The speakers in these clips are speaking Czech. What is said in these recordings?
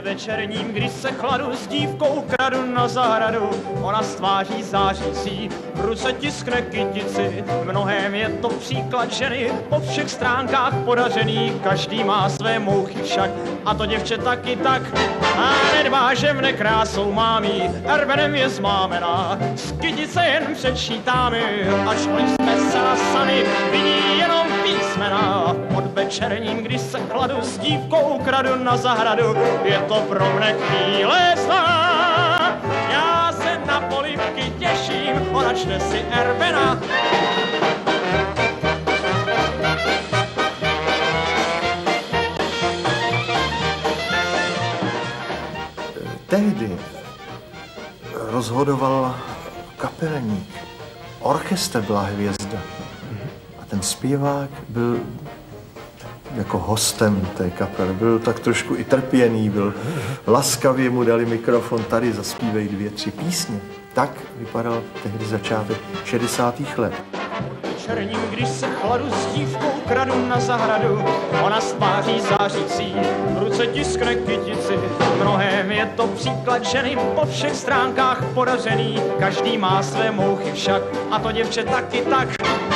podvečerním, když se chladu s dívkou kradu na zahradu. Ona stváří zářící, v ruce tiskne kytici, mnohem je to příklad ženy, po všech stránkách podařený, každý má své mouchy však, a to děvče taky tak. A mne krásou mámí, erbenem je zmámená, z kytice jen přečítáme, ačkoliv jsme se sami, vidí jenom písmena. Pod večerním, když se chladu s dívkou kradu na zahradu, je to pro mne chvíle zná. Já se na polivky těším, ona čte si Erbena. Tehdy rozhodoval kapelník. Orchestr byla hvězda. A ten zpěvák byl jako hostem té kapely. Byl tak trošku i trpěný, byl laskavě mu dali mikrofon, tady zaspívej dvě, tři písně. Tak vypadal tehdy začátek 60. let. Večerním, když se chladu s dívkou kradu na zahradu, ona stváří zářící, v ruce tiskne kytici. Mnohem je to příklad ženy po všech stránkách podařený, každý má své mouchy však, a to děvče taky tak.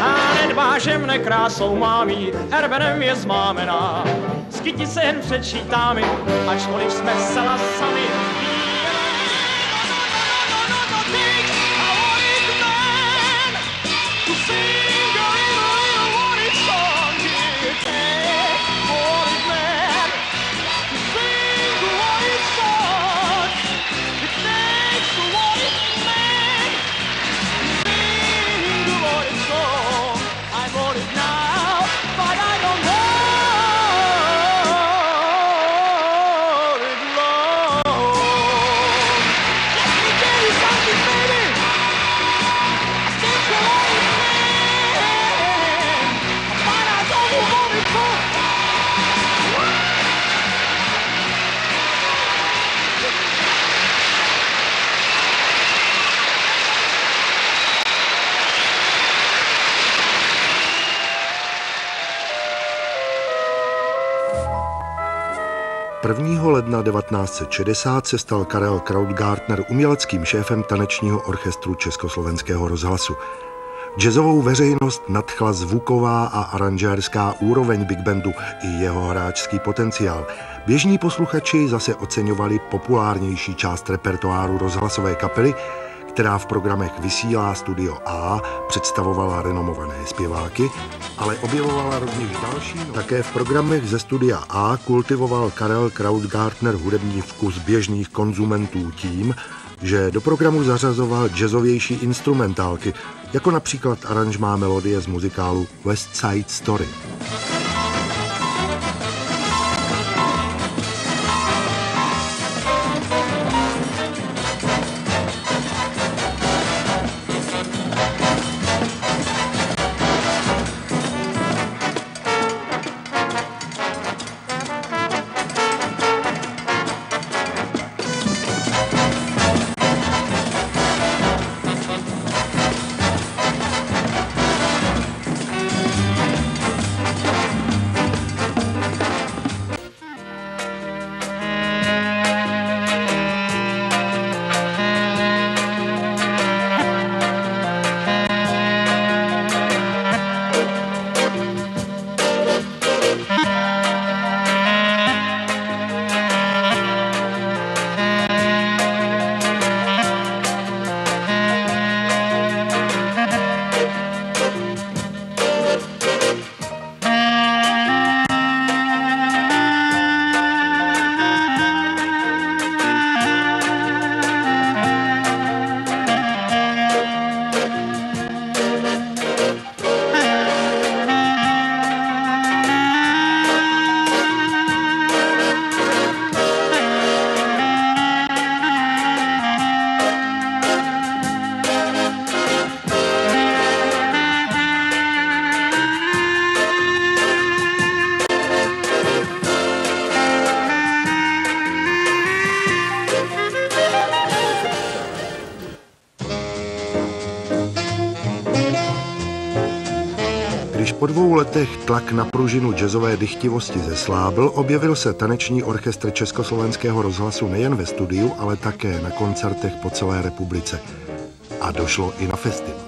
A nedbá, že mne krásou mámí, erbenem je zmámená. Z kytice jen přečítáme, ačkoliv jsme zcela sami, ledna 1960 se stal Karel Krautgartner uměleckým šéfem tanečního orchestru Československého rozhlasu. Jazzovou veřejnost nadchla zvuková a aranžérská úroveň big bandu i jeho hráčský potenciál. Běžní posluchači zase oceňovali populárnější část repertoáru rozhlasové kapely, která v programech Vysílá Studio A představovala renomované zpěváky, ale objevovala rovněž další. Také v programech ze Studia A kultivoval Karel Krautgartner hudební vkus běžných konzumentů tím, že do programu zařazoval jazzovější instrumentálky, jako například aranžmá melodie z muzikálu West Side Story. Letech tlak na pružinu jazzové dychtivosti zeslábl, objevil se taneční orchestr Československého rozhlasu nejen ve studiu, ale také na koncertech po celé republice. A došlo i na festival.